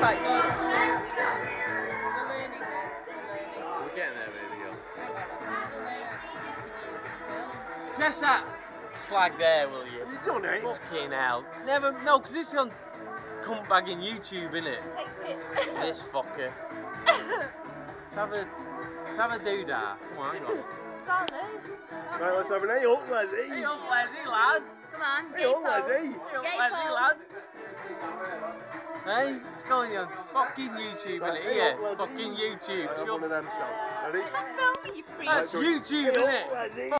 back. We're learning then. We're learning. We're getting there, baby girl. Hang on, I'm still learning. You can use this still. Press that slag there, will you? You done it? Fucking hell. Never, no, because this is on cunt bagging YouTube, innit? Take it. This fucker. Let's have a, let's have a do that. Come on, hang on. It's all there. Right, let's have an A up, Leslie. Hey up, Leslie, lad. Come on, Hey gay up, pose. Leslie. Hey up, Gay Leslie, lad. Hey, what's going on? Fucking YouTube, Right, innit? Here, fucking YouTube. Right, Shut one of them, so. Ready? Stop filming, you freak. That's YouTube, innit?